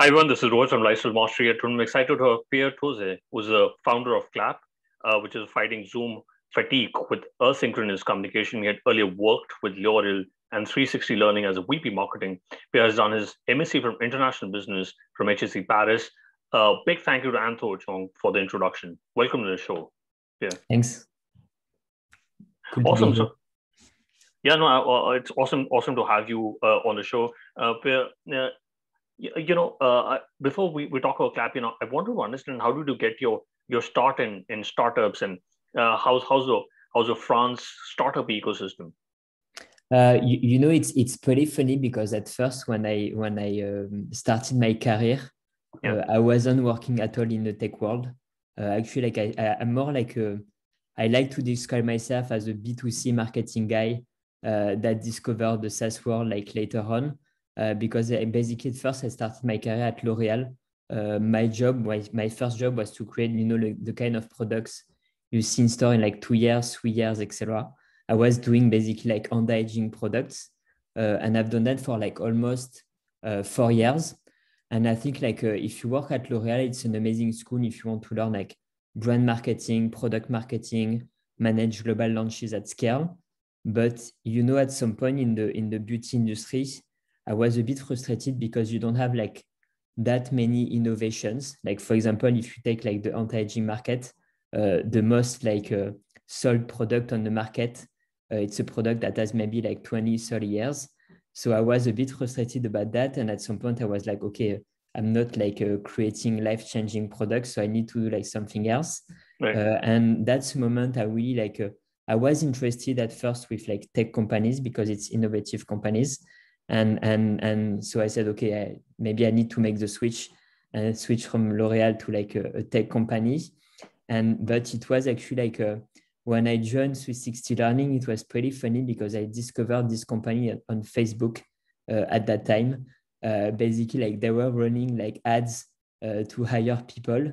Hi everyone, this is Rohit from Life Self Mastery. I'm excited to have Pierre Touzeau, who's the founder of Claap, uh, which is fighting Zoom fatigue with asynchronous communication. He had earlier worked with L'Oreal and 360 Learning as a VP marketing. Pierre has done his MSc from international business from HEC Paris. Uh, big thank you to Antho Chong for the introduction. Welcome to the show. Yeah. Thanks. Good awesome. So, yeah, no, uh, it's awesome, awesome to have you uh, on the show. Uh, Pierre, uh, you know, uh, before we, we talk about Claap, you know, I wanted to understand how did you get your your start in in startups and uh, how's how's the how's the France startup ecosystem? Uh, you, you, know, it's it's pretty funny because at first when I when I um, started my career, yeah. uh, I wasn't working at all in the tech world. Uh, actually, like I, I am more like a, I like to describe myself as a B two C marketing guy uh, that discovered the SaaS world like later on. Uh, because I, basically first I started my career at L'Oreal. Uh, my job was my first job was to create you know the, the kind of products you see in store in like two years, three years, etc. I was doing basically like anti-aging products, uh, and I've done that for like almost uh, four years. And I think like uh, if you work at L'Oreal, it's an amazing school if you want to learn like brand marketing, product marketing, manage global launches at scale. But you know, at some point in the in the beauty industry, I was a bit frustrated because you don't have like that many innovations. Like for example, if you take like the anti-aging market, uh, the most like uh, sold product on the market, uh, it's a product that has maybe like 20, 30 years. So I was a bit frustrated about that. And at some point I was like, okay, I'm not like uh, creating life-changing products, so I need to do like something else. Right. Uh, and that's the moment I really like. Uh, I was interested at first with like tech companies because it's innovative companies, and and and so I said, okay, I, maybe I need to make the switch and switch from L'Oreal to like a, a, tech company. And but it was actually like a, when I joined 360 Learning, it was pretty funny because I discovered this company on Facebook uh, at that time. Uh, basically, like they were running like ads uh, to hire people,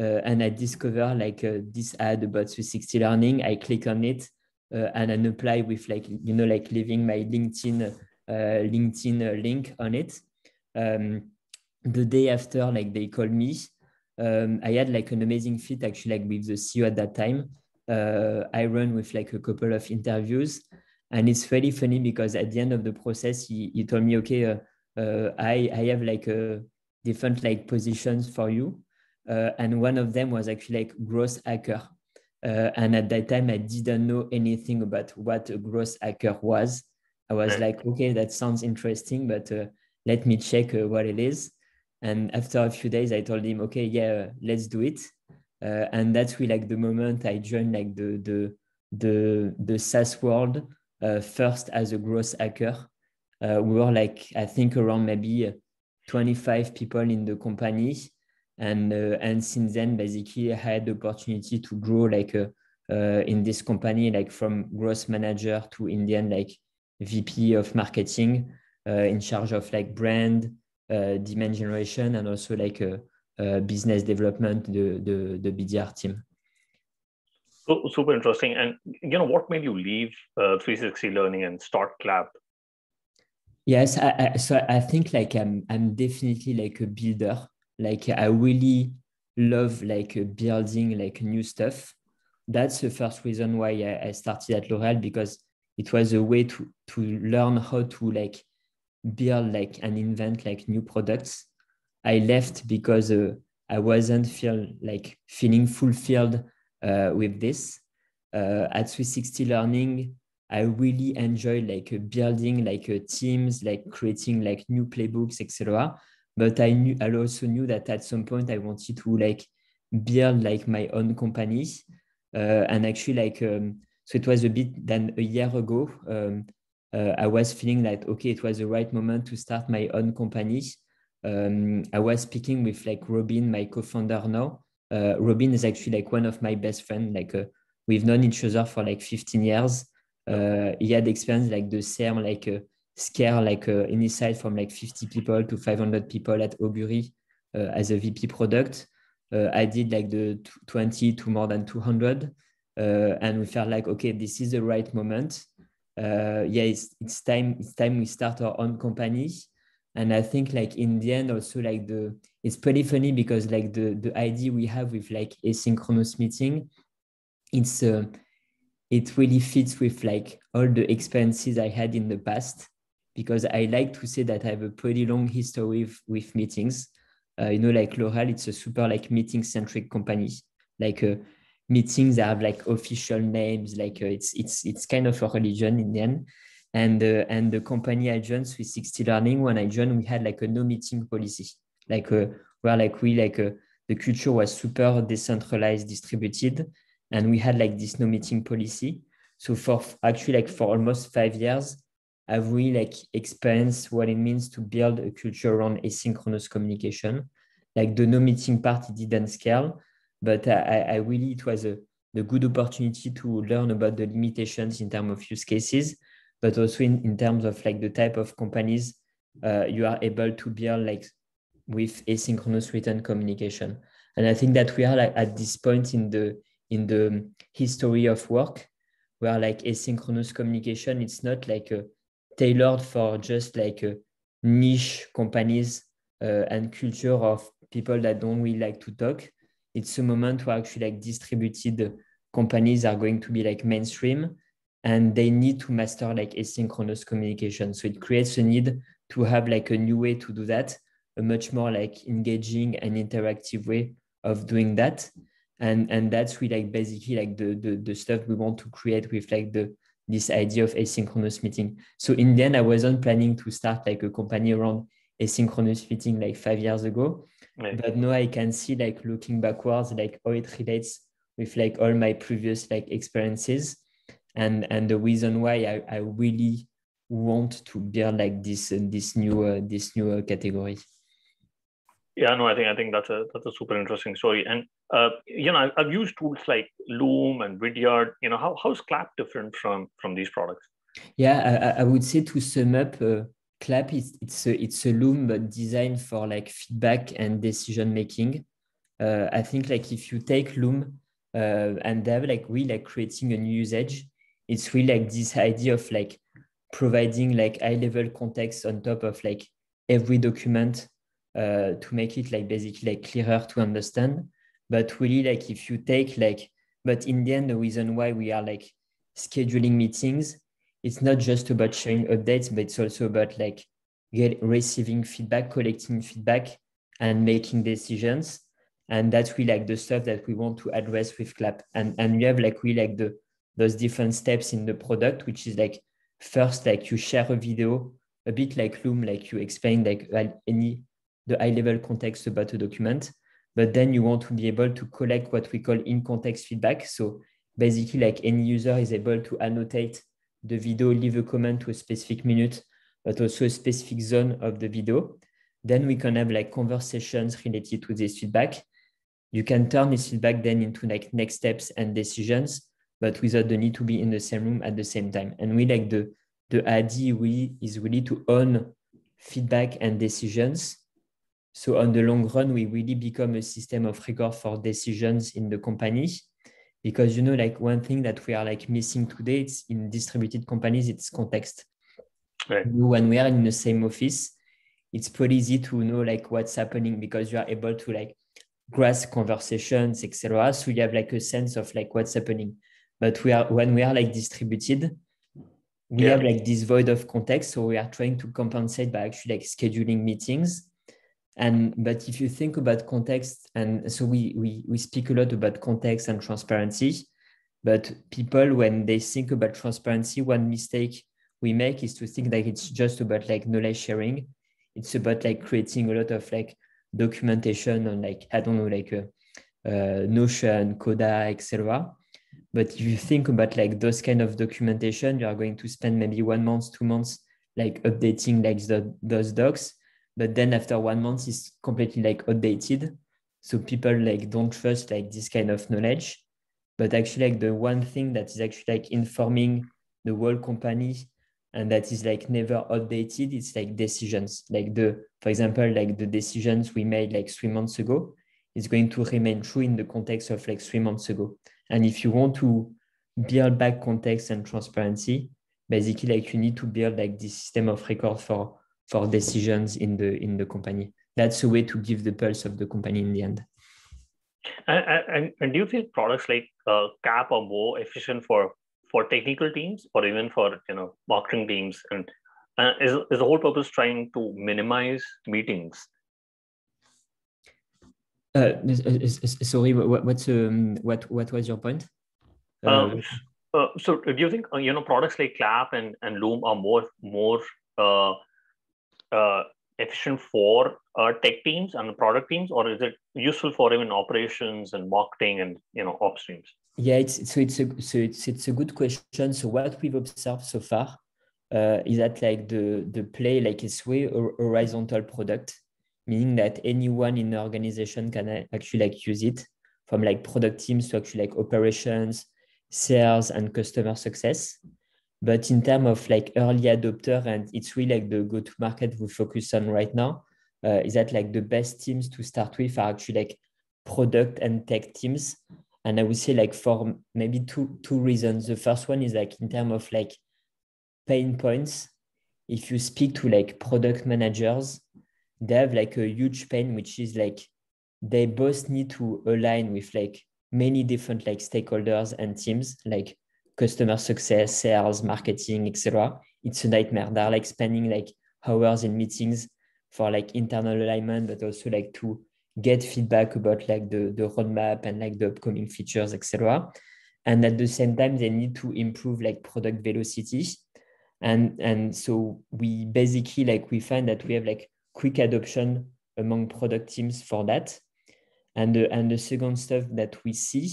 uh, and I discovered like uh, this ad about 360 Learning. I click on it uh, and I apply with like you know like leaving my LinkedIn uh, LinkedIn link on it. Um, the day after, like they called me, um, I had like an amazing fit actually like with the CEO at that time. Uh, I run with like a couple of interviews, and it's really funny because at the end of the process, he, he told me, okay, uh, uh, I I have like a different like positions for you, uh, and one of them was actually like growth hacker. Uh, and at that time, I didn't know anything about what a growth hacker was. I was like, okay, that sounds interesting, but uh, let me check uh, what it is. And after a few days, I told him, okay, yeah, let's do it. Uh, and that's really like the moment I joined like the the the the SaaS world uh, first as a growth hacker. Uh, we were like I think around maybe 25 people in the company, and uh, and since then basically I had the opportunity to grow like in this company like from growth manager to Indian like VP of marketing uh, in charge of like brand, uh, demand generation, and also like uh, business development, the, the, the BDR team. So, super interesting. And you know, what made you leave 360 Learning and start Claap? Yes, I, I, so I think like I'm I'm definitely like a builder. Like I really love like building like new stuff. That's the first reason why I, I started at L'Oreal because it was a way to to learn how to like build like and invent like new products. I left because uh, i wasn't feel like feeling fulfilled uh, with this. Uh, at 360 learning i really enjoy like building like uh, teams like creating like new playbooks etc but i knew i also knew that at some point i wanted to like build like my own company. Uh, and actually like um, so it was a bit than a year ago. Um, uh, I was feeling that okay, it was the right moment to start my own company. Um, I was speaking with like Robin, my co-founder now. Uh, Robin is actually like one of my best friends. Like uh, we've known each other for like 15 years. Uh, he had experience like the same like uh, scale like uh, inside from like 50 people to 500 people at Augury as a VP product. I did like the 20 to more than 200. Uh, and we felt like, okay, this is the right moment. Uh, yeah, it's, it's time. It's time we start our own company. and i think like in the end also like the it's pretty funny because like the the idea we have with like asynchronous meeting it's uh, it really fits with like all the experiences i had in the past because i like to say that i have a pretty long history with, with meetings uh, you know like l'oreal it's a super like meeting centric company like uh, meetings that have like official names like uh, it's it's it's kind of a religion in the end and uh, and the company I joined, with 60 Learning, when I joined, we had like a no meeting policy, like uh, where like we like uh, the culture was super decentralized, distributed, and we had like this no meeting policy. So for actually like for almost five years, I've really like experienced what it means to build a culture around asynchronous communication. Like the no meeting part, it didn't scale, but I, I really it was a the good opportunity to learn about the limitations in terms of use cases but also in, in terms of like the type of companies uh, you are able to build like with asynchronous written communication. And I think that we are like at this point in the in the history of work where like asynchronous communication it's not like a, tailored for just like a niche companies uh, and culture of people that don't really like to talk. It's a moment where actually like distributed companies are going to be like mainstream and they need to master like asynchronous communication. So it creates a need to have like a new way to do that, a much more like engaging and interactive way of doing that. And, and that's really like basically like the, the, the stuff we want to create with like the this idea of asynchronous meeting. So in the end, I wasn't planning to start like a company around asynchronous meeting like five years ago. Right. But now I can see like looking backwards, like how it relates with like all my previous like experiences and and the reason why I, I really want to build like this uh, this new uh, this new uh, category. Yeah, no, I think I think that's a that's a super interesting story, and uh, you know I've used tools like Loom and Vidyard. You know how how's Claap different from from these products? Yeah, I, I would say to sum up, uh, Claap is it's a it's a Loom designed for like feedback and decision making. Uh, I think like if you take Loom uh, and they have like really like creating a new usage, it's really like this idea of like providing like high level context on top of like every document uh, to make it like basically like clearer to understand but really like if you take like but in the end the reason why we are like scheduling meetings it's not just about sharing updates but it's also about like get receiving feedback collecting feedback and making decisions and that's really like the stuff that we want to address with Claap and and we have like really like the those different steps in the product, which is like first, like you share a video, a bit like Loom, like you explain like any the high level context about a document. But then you want to be able to collect what we call in context feedback. So basically, like any user is able to annotate the video, leave a comment to a specific minute, but also a specific zone of the video. Then we can have like conversations related to this feedback. You can turn this feedback then into like next steps and decisions but without the need to be in the same room at the same time. And we like the the idea we is really to own feedback and decisions. So on the long run, we really become a system of record for decisions in the company. Because you know, like one thing that we are like missing today, it's in distributed companies, it's context. Right. When we are in the same office, it's pretty easy to know like what's happening because you are able to like grasp conversations, etc. So you have like a sense of like what's happening but we are when we are like distributed we yeah. have like this void of context so we are trying to compensate by actually like scheduling meetings and but if you think about context and so we we, we speak a lot about context and transparency but people when they think about transparency one mistake we make is to think that it's just about like knowledge sharing it's about like creating a lot of like documentation on like i don't know like uh, uh, notion coda etc but if you think about like those kind of documentation, you are going to spend maybe one month, two months, like updating like the, those docs. But then after one month, it's completely like outdated. So people like don't trust like this kind of knowledge. But actually, like the one thing that is actually like informing the whole company and that is like never outdated, it's like decisions. Like the, for example, like the decisions we made like three months ago is going to remain true in the context of like three months ago. And if you want to build back context and transparency, basically like you need to build like this system of record for for decisions in the in the company. That's a way to give the pulse of the company in the end. And, and, and do you think products like uh, Claap are more efficient for for technical teams or even for you know marketing teams? And uh, is is the whole purpose trying to minimize meetings? Uh, sorry, what, what's um, what what was your point? Um, uh, so do you think you know products like Claap and, and Loom are more more uh, efficient for uh, tech teams and the product teams, or is it useful for even operations and marketing and you know ops teams? Yeah, it's so it's a so it's it's a good question. So what we've observed so far uh, is that like the the play like it's way horizontal product, meaning that anyone in the organization can actually like use it from like product teams to actually like operations, sales, and customer success. But in terms of like early adopter, and it's really like the go-to market we focus on right now, uh, is that like the best teams to start with are actually like product and tech teams. And I would say like for maybe two two reasons. The first one is like in terms of like pain points. If you speak to like product managers, they have like a huge pain, which is like they both need to align with like many different like stakeholders and teams, like customer success, sales, marketing, etc. It's a nightmare. They're like spending like hours in meetings for like internal alignment, but also like to get feedback about like the, the roadmap and like the upcoming features, etc. And at the same time, they need to improve like product velocity. And, and so we basically like we find that we have like quick adoption among product teams for that. And the, and the second stuff that we see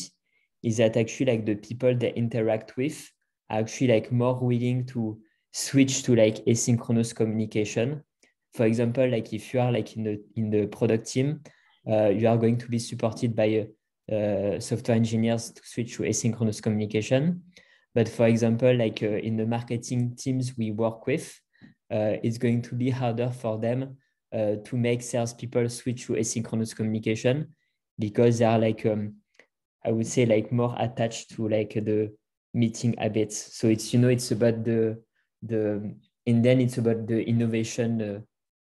is that actually like the people they interact with are actually like more willing to switch to like asynchronous communication. For example, like if you are like in the in the product team, uh, you are going to be supported by uh, software engineers to switch to asynchronous communication. But for example, like uh, in the marketing teams we work with, uh, it's going to be harder for them uh, to make salespeople switch to asynchronous communication because they are like um, I would say like more attached to like the meeting habits. So it's you know it's about the the and then it's about the innovation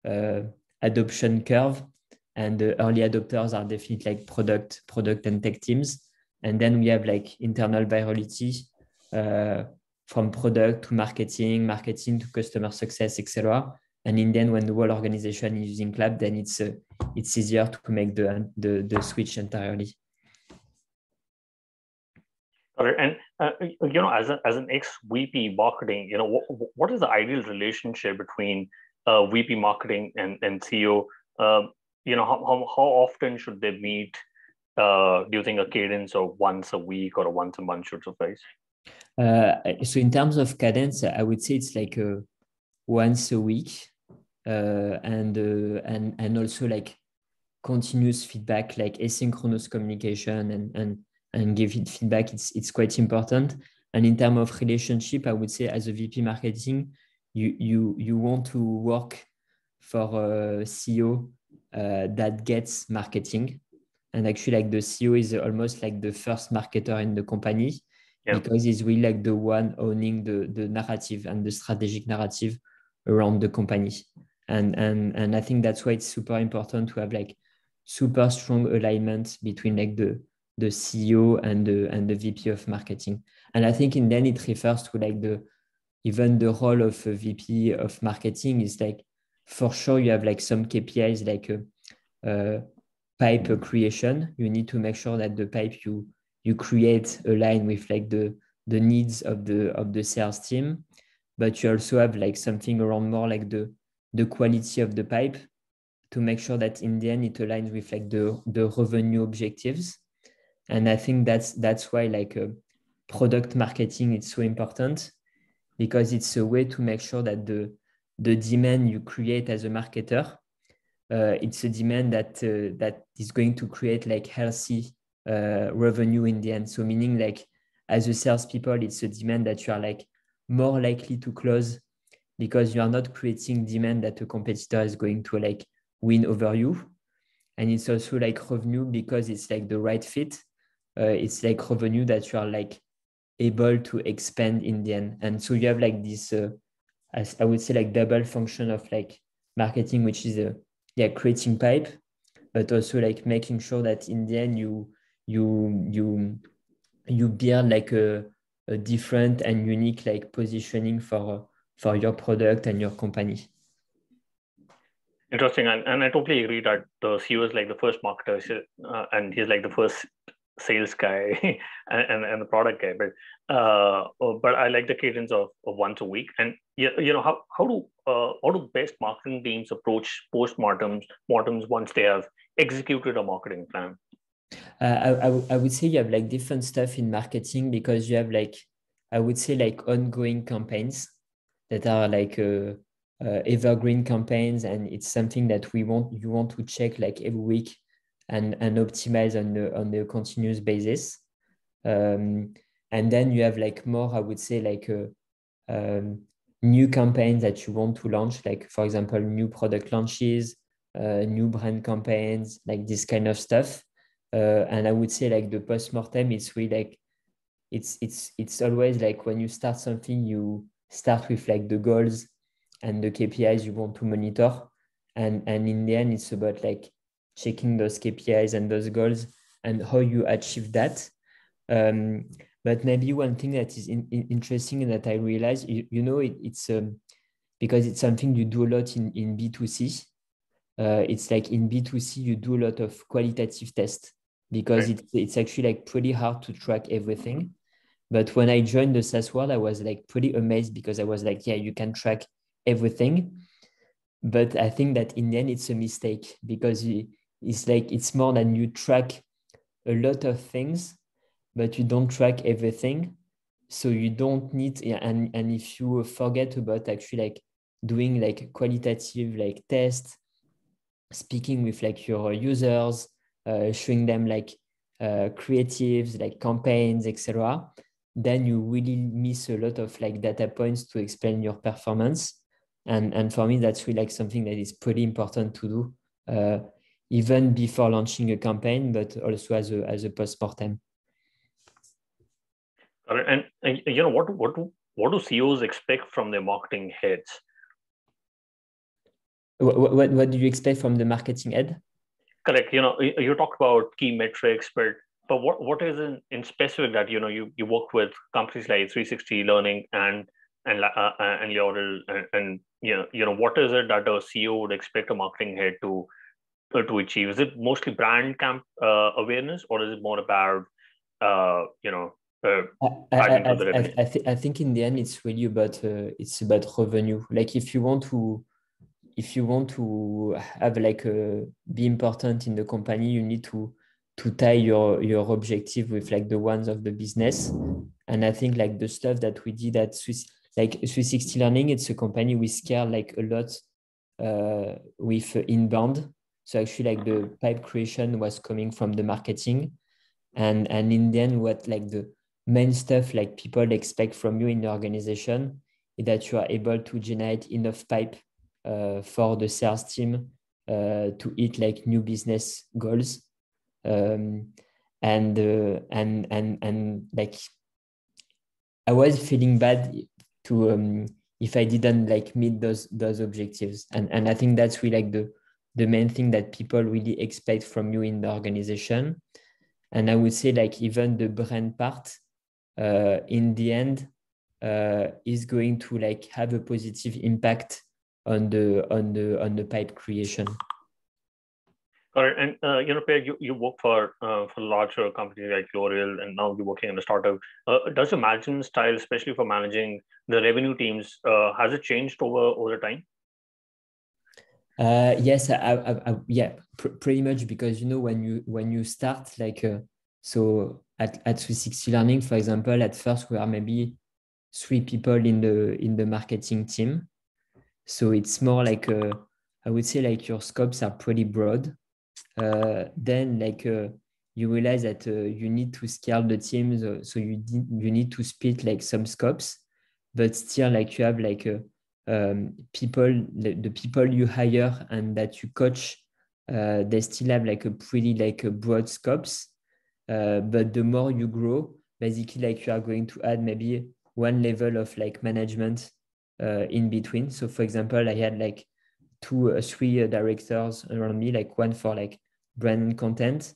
uh, uh, adoption curve, and the early adopters are definitely like product product and tech teams, and then we have like internal virality uh, from product to marketing, marketing to customer success, etc. And in then when the whole organization is using Claap, then it's uh, it's easier to make the the, the switch entirely. And uh, you know, as a, as an ex VP marketing, you know, what, what is the ideal relationship between uh, VP marketing and and CEO? Um, you know, how, how how often should they meet? Uh, do you think a cadence of once a week or once a month should suffice? Uh, so in terms of cadence, I would say it's like a once a week, uh, and uh, and and also like continuous feedback, like asynchronous communication, and and and give it feedback, it's, it's quite important. And in terms of relationship, I would say as a VP marketing, you, you, you want to work for a CEO uh, that gets marketing. And actually, like the CEO is almost like the first marketer in the company yeah. because he's really like the one owning the, the narrative and the strategic narrative around the company. And, and, and I think that's why it's super important to have like super strong alignment between like the, the CEO and the and the VP of marketing. And I think in then it refers to like the even the role of a VP of marketing is like for sure you have like some KPIs like a, a pipe creation. You need to make sure that the pipe you you create align with like the the needs of the of the sales team, but you also have like something around more like the the quality of the pipe to make sure that in the end it aligns with like the the revenue objectives and i think that's that's why like uh, product marketing is so important because it's a way to make sure that the the demand you create as a marketer uh, it's a demand that uh, that is going to create like healthy uh, revenue in the end. So meaning like as a salespeople it's a demand that you are like more likely to close because you are not creating demand that a competitor is going to like win over you. And it's also like revenue because it's like the right fit it's like revenue that you are like able to expand in the end. And so you have like this, uh, as I would say, like double function of like marketing, which is a yeah creating pipe, but also like making sure that in the end you you you you build like a, a different and unique like positioning for for your product and your company. Interesting, and, and I totally agree that the CEO is like the first marketer, uh, and he's like the first sales guy and, and, and, the product guy. But uh, oh, but I like the cadence of, of once a week. And you, you know how how do uh, how do best marketing teams approach post mortems once they have executed a marketing plan? Uh, I, I would say you have like different stuff in marketing because you have like I would say like ongoing campaigns that are like uh, uh, evergreen campaigns and it's something that we want you want to check like every week and and optimize on the on the continuous basis um, and then you have like more i would say like a, uh, um, new campaigns that you want to launch like for example new product launches uh, new brand campaigns like this kind of stuff uh, and i would say like the post-mortem it's really like it's it's it's always like when you start something you start with like the goals and the KPIs you want to monitor. And, and in the end, it's about like checking those KPIs and those goals and how you achieve that. Um, but maybe one thing that is in, in interesting and that I realize, you, you know, it, it's um, because it's something you do a lot in, in B2C. Uh, it's like in B2C, you do a lot of qualitative tests because right. it's, it's actually like pretty hard to track everything. But when I joined the SaaS world, I was like pretty amazed because I was like, yeah, you can track everything. But I think that in the end, it's a mistake because it's like it's more than you track a lot of things, but you don't track everything. So you don't need and and if you forget about actually like doing like qualitative like tests, speaking with like your users, uh, showing them like uh, creatives, like campaigns, etc., then you really miss a lot of like data points to explain your performance and and for me that's really like something that is pretty important to do uh, even before launching a campaign but also as a as a post-mortem. And, and you know what what do, what do ceos expect from their marketing heads? What, what, what do you expect from the marketing head? Correct. You know you talked about key metrics but but what, what is in, in specific that you know you, you work with companies like 360 learning and and uh, and L'Oreal and, and you know, you know what is it that a CEO would expect a marketing head to uh, to achieve? Is it mostly brand camp uh, awareness, or is it more about uh, you know? Uh, I, I, I, I, th- I think in the end it's really about uh, it's about revenue. Like if you want to if you want to have like a, be important in the company, you need to to tie your your objective with like the ones of the business. And I think like the stuff that we did at Swiss like 360 Learning, it's a company we scale like a lot uh, with inbound. So actually, like the pipe creation was coming from the marketing, and and in the end, what like the main stuff like people expect from you in the organization is that you are able to generate enough pipe uh, for the sales team uh, to hit like new business goals. Um, and uh, and and and like I was feeling bad to um, if I didn't like meet those those objectives. And and I think that's really like the the main thing that people really expect from you in the organization. And I would say like even the brand part, uh, in the end, uh, is going to like have a positive impact on the on the on the pipe creation. All right, and uh, you know, Per, you, you work for uh, for larger companies like L'Oreal, and now you're working in a startup. Uh, does your management style, especially for managing the revenue teams, uh, has it changed over over time? Uh, yes, I, I, I, yeah, pr- pretty much because you know when you when you start like uh, so at at 360 Learning, for example, at first we are maybe three people in the in the marketing team, so it's more like I would say like your scopes are pretty broad. Uh, then like uh, you realize that uh, you need to scale the teams, so you you need to split like some scopes, but still like you have like um, people the, people you hire and that you coach uh, they still have like a pretty like a broad scopes uh, but the more you grow basically like you are going to add maybe one level of like management uh, in between so for example i had like two, uh, three uh, directors around me, like one for like brand content,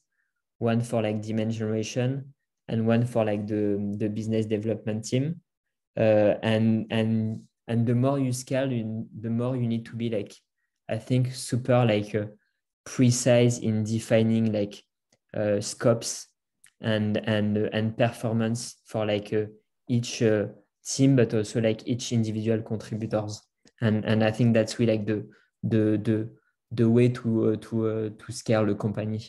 one for like demand generation, and one for like the, the business development team. Uh, and and and the more you scale, you, the more you need to be like, I think, super like uh, precise in defining like uh, scopes and and and performance for like uh, each uh, team, but also like each individual contributors. And and I think that's really like the the the the way to uh, to uh, to scale the company.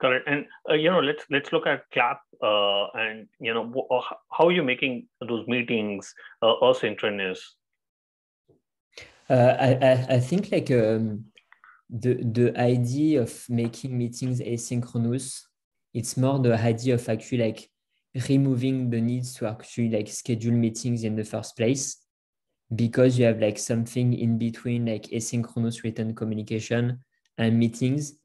Correct, and uh, you know, let's let's look at Claap, uh, and you know, uh, how are you making those meetings uh, asynchronous? Uh, I, I I think like um, the the idea of making meetings asynchronous, it's more the idea of actually like removing the needs to actually like schedule meetings in the first place because you have like something in between like asynchronous written communication and meetings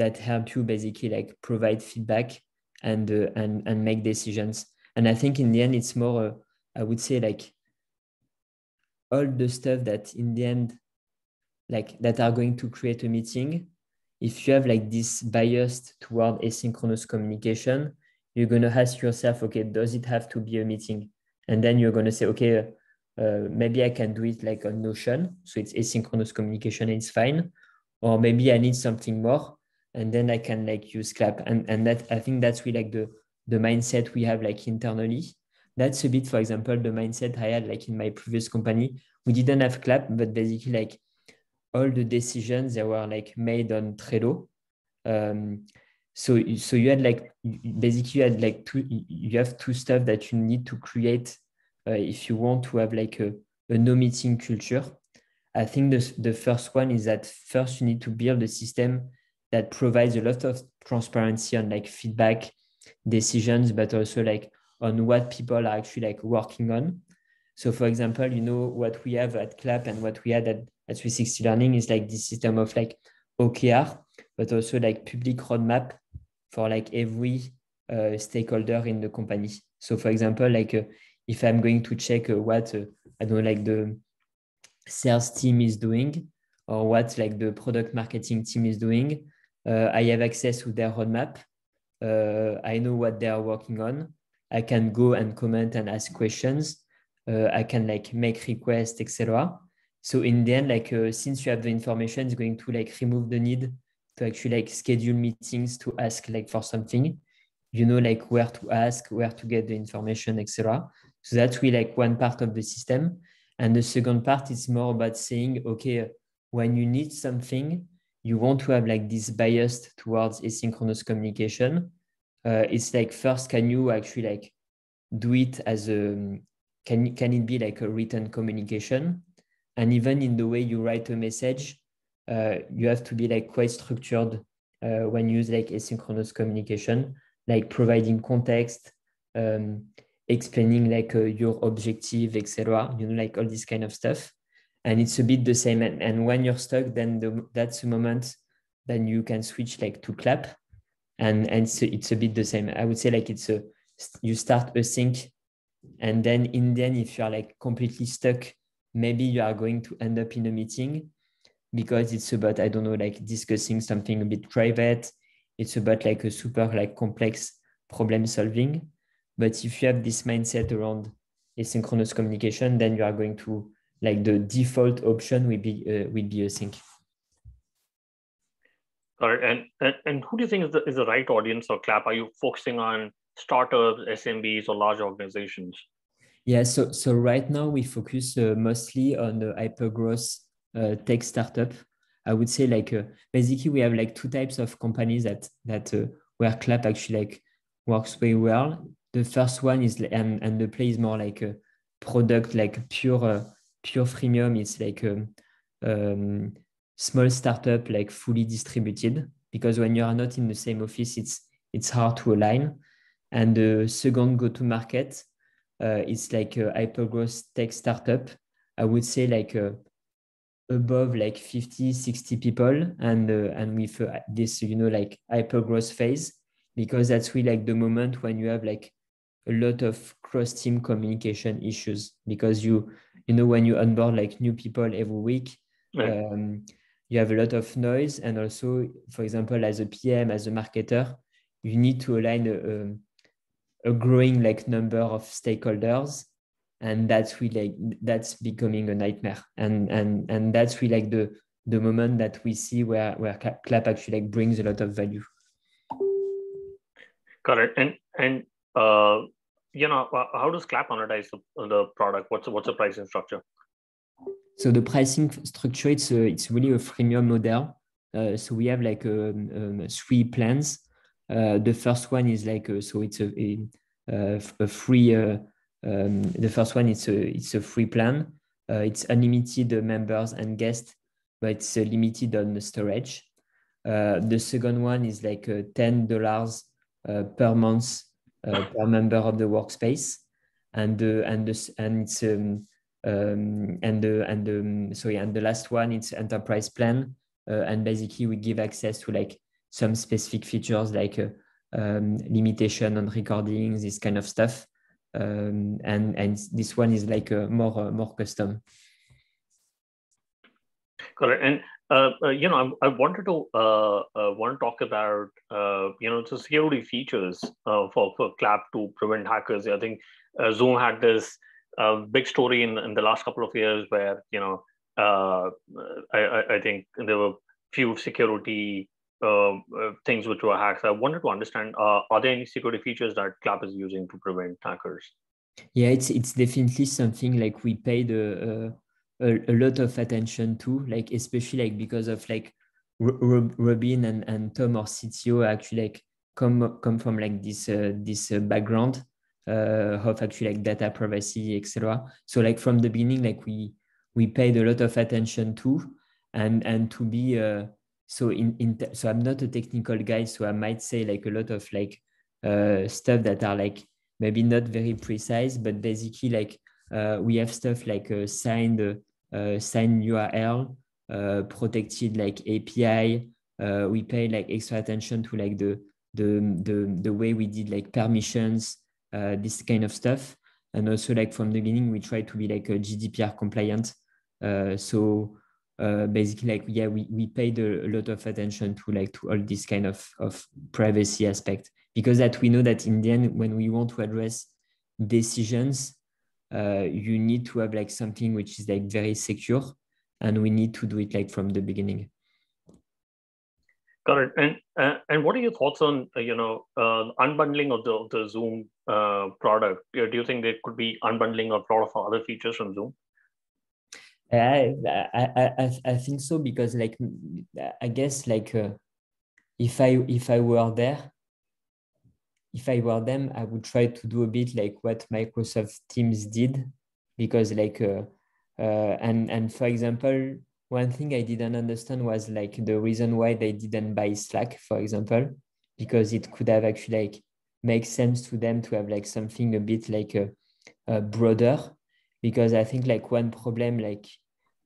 that help you basically like provide feedback and uh, and and make decisions. And i think in the end it's more uh, i would say like all the stuff that in the end like that are going to create a meeting if you have like this bias toward asynchronous communication you're going to ask yourself okay does it have to be a meeting? And then you're going to say okay uh, maybe i can do it like on notion so it's asynchronous communication it's fine. Or maybe i need something more and then I can like use Claap. And and that I think that's really like the the mindset we have like internally. That's a bit, for example, the mindset I had like in my previous company. We didn't have Claap, but basically like all the decisions that were like made on Trello. Um, so so you had like basically you had like two you have two stuff that you need to create uh, if you want to have like a, a no meeting culture. I think the, the first one is that first you need to build a system that provides a lot of transparency on like feedback decisions but also like on what people are actually like working on. So for example you know what we have at Claap and what we had at, at 360 learning is like this system of like okr but also like public roadmap for like every uh, stakeholder in the company. So for example like uh, if i'm going to check uh, what uh, i don't know like the sales team is doing or what like the product marketing team is doing I have access to their roadmap. Uh, I know what they are working on. I can go and comment and ask questions. Uh, I can like make requests, etc. So in the end, like since you have the information, it's going to like remove the need to actually like schedule meetings to ask like for something you know like where to ask where to get the information etc so that's really like one part of the system and the second part is more about saying okay when you need something you want to have like this bias towards asynchronous communication uh, it's like first can you actually like do it as a can can it be like a written communication? And even in the way you write a message uh, you have to be like quite structured uh, when you use like asynchronous communication like providing context um, explaining like uh, your objective etc you know like all this kind of stuff and it's a bit the same. And, and when you're stuck then the, that's the moment then you can switch like to Claap. And and so it's a bit the same. I would say like it's a you start a sync and then in the end if you're like completely stuck maybe you are going to end up in a meeting because it's about i don't know like discussing something a bit private. It's about like a super like complex problem solving. But if you have this mindset around asynchronous communication then you are going to like the default option will be uh, will be async. All right, and, and and who do you think is the is the right audience for Claap? Are you focusing on startups, SMBs, or large organizations? Yeah, so so right now we focus uh, mostly on the hyper growth uh, tech startup. I would say like uh, basically we have like two types of companies that that uh, where Claap actually like works very well. The first one is and and the play is more like a product like pure uh, pure freemium is like a um, small startup, like fully distributed, because when you are not in the same office, it's it's hard to align. And the second go-to-market uh, is like a hyper-growth tech startup. I would say like uh, above like 50, 60 people, and uh, and with uh, this you know like hyper-growth phase, because that's really like the moment when you have like a lot of cross-team communication issues because you you know when you onboard like new people every week Right. Um, you have a lot of noise, and also, for example, as a PM, as a marketer, you need to align a, a, a growing like number of stakeholders, and that's really like that's becoming a nightmare. And and and that's really like the the moment that we see where where Claap actually like brings a lot of value. Correct. And and uh, you know, how does Claap monetize the, the product? What's what's the pricing structure? So the pricing structure, it's a, it's really a freemium model. Uh, so we have like um, um, three plans. Uh, the first one is like uh, so it's a, a, a free. Uh, um, the first one it's a it's a free plan. Uh, it's unlimited members and guests, but it's limited on the storage. the second one is like ten dollars per month per member of the workspace, and and the, and it's um, um, and the and the um, sorry and the last one it's enterprise plan uh, and basically we give access to like some specific features like uh, um, limitation on recordings this kind of stuff. Um, and and this one is like uh, more uh, more custom. Correct and uh, uh, you know, I, I wanted to uh, want to talk about you know the security features for for Claap to prevent hackers. I think Zoom had this big story in, in the last couple of years where you know uh, I, I think there were few security uh, uh, things which were hacked. I wanted to understand: uh, are there any security features that Claap is using to prevent hackers? Yeah, it's it's definitely something like we paid a, a, a lot of attention to, like especially like because of like Robin and, and Tom, or CTO, actually like come come from like this uh, this uh, background uh, of actually like data privacy, etc. So like from the beginning, like we we paid a lot of attention to, and and to be uh, so in in so I'm not a technical guy, so I might say like a lot of like uh, stuff that are like maybe not very precise, but basically like uh, we have stuff like signed uh, signed URL, uh, protected like API. Uh, we pay like extra attention to like the the the the way we did like permissions this kind of stuff. And also like from the beginning, we try to be like a GDPR compliant. So uh, basically like, yeah, we, we paid a, a, lot of attention to like to all this kind of, of privacy aspect because that we know that in the end, when we want to address decisions, uh, you need to have like something which is like very secure and we need to do it like from the beginning. Got it. And uh, and what are your thoughts on uh, you know uh, unbundling of the of the Zoom uh, product? Do you think there could be unbundling of a lot of other features from Zoom? I I I, I think so because like I guess like uh, if I if I were there, if I were them, I would try to do a bit like what Microsoft Teams did, because like uh, uh, and and for example, one thing I didn't understand was like the reason why they didn't buy Slack, for example, because it could have actually like make sense to them to have like something a bit like a, a broader. Because I think like one problem like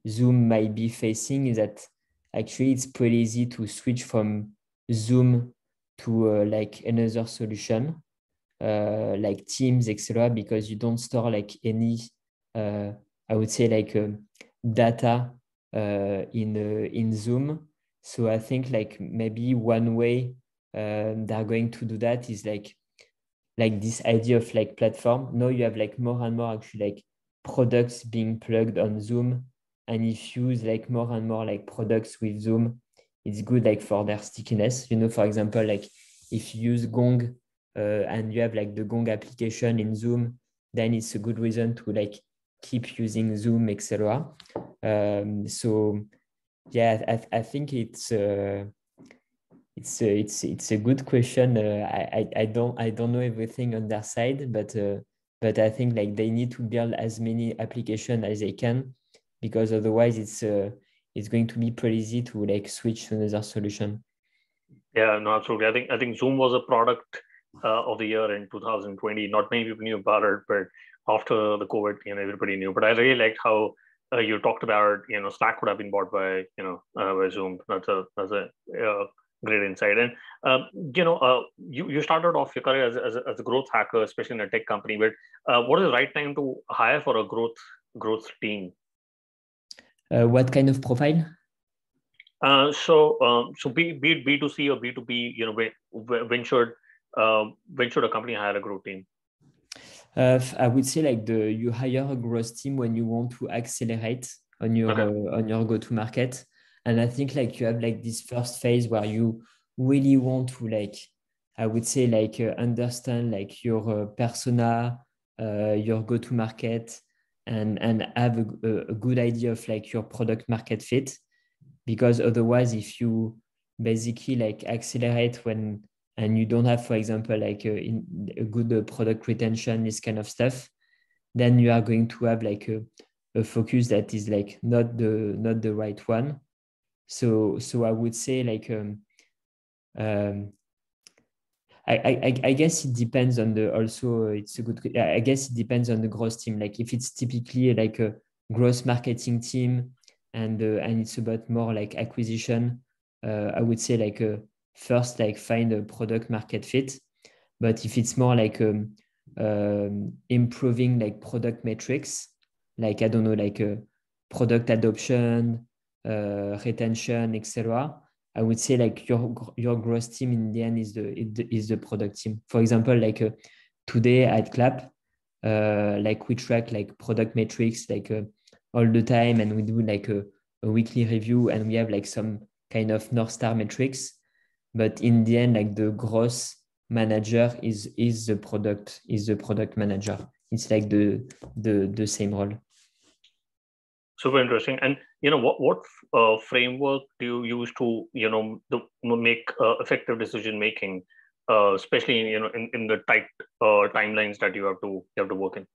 Zoom might be facing is that actually it's pretty easy to switch from Zoom to uh, like another solution, uh, like Teams, etc. Because you don't store like any, uh, I would say like uh, data uh, in uh, in Zoom. So I think like maybe one way um, they're going to do that is like like this idea of like platform. Now you have like more and more actually like products being plugged on Zoom, and if you use like more and more like products with Zoom, it's good like for their stickiness. You know, for example, like if you use Gong uh, and you have like the Gong application in Zoom, then it's a good reason to like keep using Zoom, etc. Um, so yeah, I, I think it's uh, it's uh, it's it's a good question. Uh, I, I don't I don't know everything on their side, but uh, but I think like they need to build as many applications as they can, because otherwise it's uh, it's going to be pretty easy to like switch to another solution. Yeah, no, absolutely. I think I think Zoom was a product uh, of the year in 2020. Not many people knew about it, but after the COVID, you know, everybody knew. But I really liked how uh, you talked about, you know, Slack would have been bought by, you know, uh, by Zoom. That's a that's a uh, great insight. And um, you know, uh, you you started off your career as, as, a, as a growth hacker, especially in a tech company. But uh, what is the right time to hire for a growth growth team? Uh, what kind of profile? Uh, so, um, so be, be it B2C or B2B, you know, when, when should uh, when should a company hire a growth team? Uh, I would say like the you hire a growth team when you want to accelerate on your okay. uh, on your go to market, and I think like you have like this first phase where you really want to like I would say like uh, understand like your uh, persona, uh, your go to market, and and have a, a good idea of like your product market fit, because otherwise if you basically like accelerate when and you don't have, for example, like a, in, a good uh, product retention, this kind of stuff, then you are going to have like a, a focus that is like not the not the right one. So so I would say like um, um, I, I, I guess it depends on the also it's a good I guess it depends on the growth team. Like if it's typically like a growth marketing team and uh, and it's about more like acquisition, uh, I would say like a first like find a product market fit but if it's more like um, um, improving like product metrics like i don't know like uh, product adoption uh, retention etc i would say like your your growth team in the end is the is the product team. For example like uh, today at Claap uh, like we track like product metrics like uh, all the time and we do like a, a weekly review and we have like some kind of north star metrics. But in the end like the growth manager is is the product is the product manager. It's like the the the same role super interesting. And you know what what uh, framework do you use to you know the, make uh, effective decision making uh, especially in, you know in, in the tight uh, timelines that you have to you have to work in?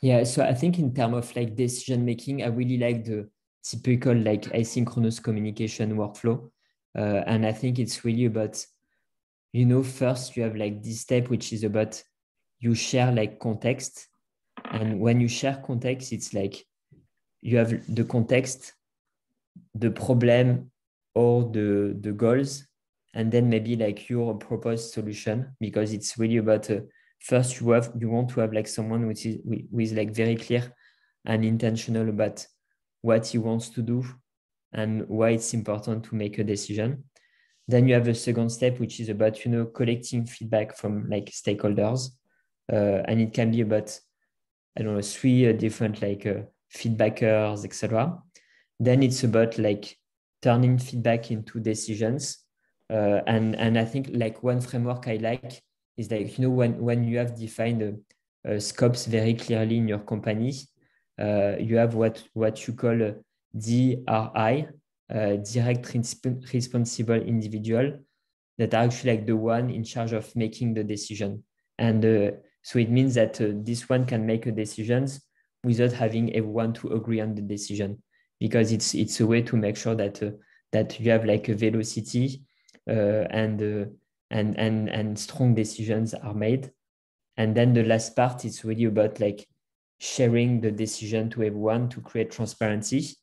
Yeah so i think in terms of like decision making i really like the typical like asynchronous communication workflow. Uh, and I think it's really about, you know, first you have like this step, which is about you share like context. And when you share context, it's like you have the context, the problem, or the, the goals, and then maybe like your proposed solution, because it's really about uh, first you have you want to have like someone which is who is like very clear and intentional about what he wants to do and why it's important to make a decision. Then you have a second step, which is about you know collecting feedback from like stakeholders, uh, and it can be about I don't know three uh, different like uh, feedbackers, etc. Then it's about like turning feedback into decisions, uh, and and I think like one framework I like is like you know when when you have defined uh, uh, scopes very clearly in your company, you have what what you call DRI, uh, direct responsible individual, that are actually like the one in charge of making the decision. And uh, so it means that uh, this one can make a decisions without having everyone to agree on the decision, because it's it's a way to make sure that uh, that you have like a velocity uh, and uh, and and and strong decisions are made. And then the last part is really about like sharing the decision to everyone to create transparency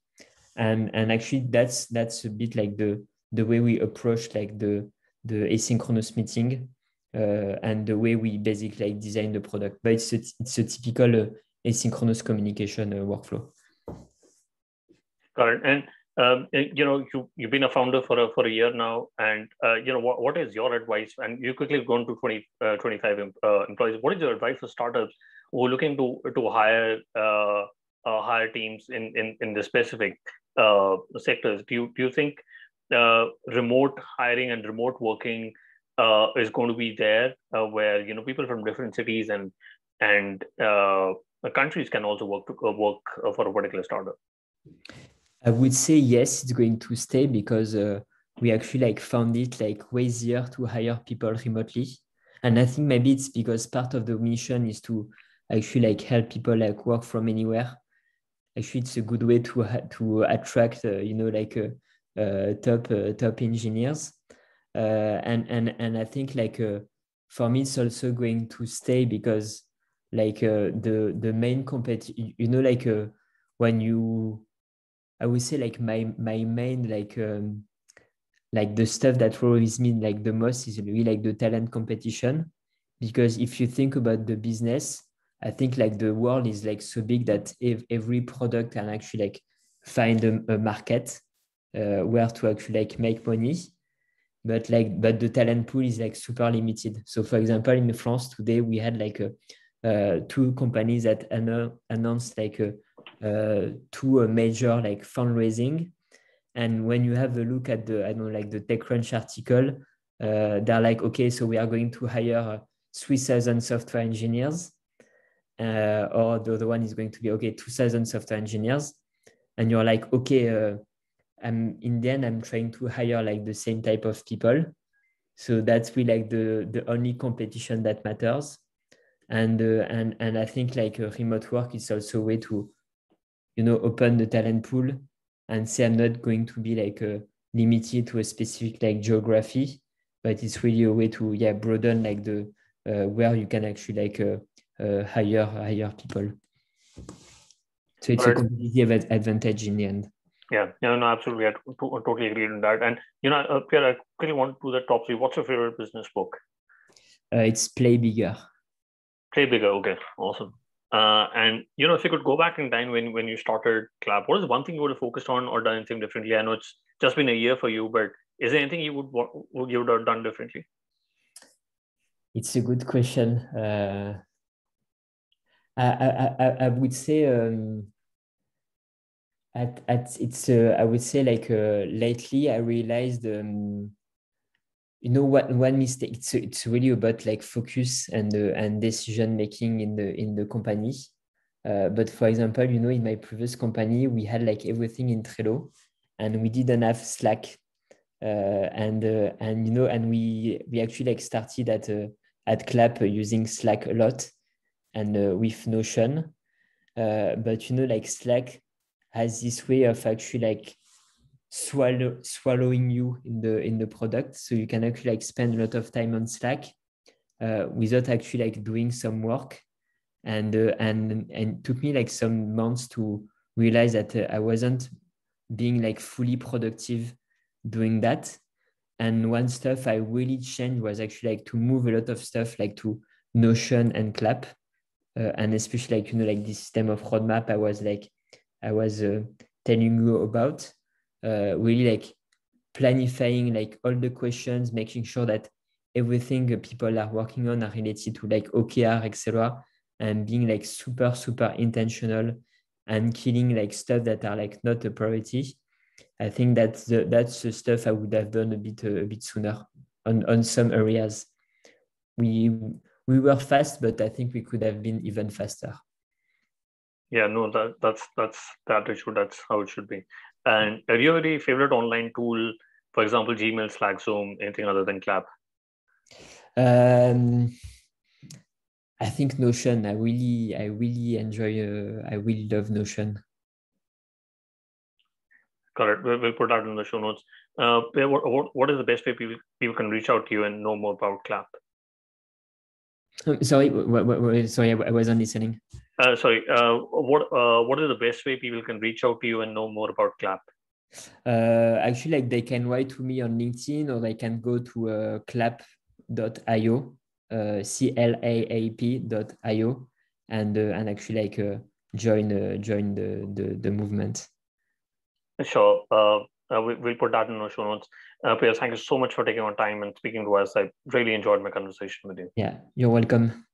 and and actually that's that's a bit like the the way we approach like the the asynchronous meeting uh, and the way we basically like design the product but it's a, it's a typical uh, asynchronous communication uh, workflow. Got it. And um, you know you you've been a founder for a for a year now and uh, you know what, what is your advice? And you quickly gone to 20 uh, 25 uh, employees. What is your advice for startups who are looking to to hire hire teams in in in the specific uh, sectors. Do you do you think uh, remote hiring and remote working uh, is going to be there, uh, where you know people from different cities and and uh, countries can also work to, uh, work for a particular startup? I would say yes, it's going to stay because we actually like found it like way easier to hire people remotely, and I think maybe it's because part of the mission is to actually like help people like work from anywhere. Actually it's a good way to to attract uh, you know like uh, uh, top top engineers. And and and I think like for me it's also going to stay because like the the main compet you know like when you I would say like my my main like um, like the stuff that worries me like the most is really like the talent competition. Because if you think about the business I think like the world is like so big that if every product can actually like find a, a market uh, where to actually like make money. But like but the talent pool is like super limited. So for example in france today we had like a, uh, two companies that announced like a, uh, two uh, major like fundraising. And when you have a look at the i don't know like the techcrunch article uh, they're like okay so we are going to hire 3000 software engineers uh, or the other one is going to be okay 2000 software engineers. And you're like okay uh, i'm in the end i'm trying to hire like the same type of people. So that's really like the the only competition that matters and uh, and and i think like uh, remote work is also a way to you know open the talent pool and say i'm not going to be like uh, limited to a specific like geography but it's really a way to yeah broaden like the uh, where you can actually like uh, uh, hire hire people so it's right. a competitive advantage in the end yeah, yeah, no, absolutely. I totally agree on that. And you know, uh, Pierre, I quickly want to do the top three. What's your favorite business book? Uh, it's Play Bigger. Bigger. Okay, awesome. Uh, and you know, if you could go back in time when when you started Claap, what is one thing you would have focused on or done anything differently? I know it's just been a year for you, but is there anything you would you would have done differently? It's a good question. Uh, I, I, I, I would say. Um, at, at it's uh, i would say like uh, lately i realized um, you know what one mistake it's, it's really about like focus and uh, and decision making in the in the company. Uh, but for example you know in my previous company we had like everything in trello and we didn't have slack. Uh, and uh, and you know and we we actually like started at at Claap using slack a lot and with notion. But you know like slack has this way of actually like swallow swallowing you in the in the product. So you can actually like spend a lot of time on slack uh, without actually like doing some work. And uh, and and took me like some months to realize that uh, i wasn't being like fully productive doing that. And one stuff i really changed was actually like to move a lot of stuff like to notion and Claap uh, and especially like you know like this system of roadmap i was like I was uh, telling you about, uh, really like planifying like all the questions, making sure that everything people are working on are related to like OKR, etc. And being like super, super intentional and killing like stuff that are like not a priority. I think that's the that's the stuff I would have done a bit uh, a bit sooner on, on some areas. We we were fast, but I think we could have been even faster yeah no that that's that's that issue that's how it should be and are you any favorite online tool for example gmail slack zoom anything other than Claap um i think notion i really i really enjoy uh, i really love notion Correct. We'll, we'll put that in the show notes. Uh, what, what, what is the best way people, people can reach out to you and know more about Claap? Sorry, what, what, sorry, I wasn't listening. Uh, sorry, uh, what uh, what is the best way people can reach out to you and know more about Claap? Uh, actually, like they can write to me on LinkedIn or they can go to uh, claap.io, uh, c l a a p.io, and uh, and actually like uh, join uh, join the, the the movement. Sure. We, will put that in our show notes. Uh, Pierre, thank you so much for taking our time and speaking to us. I really enjoyed my conversation with you. Yeah, you're welcome.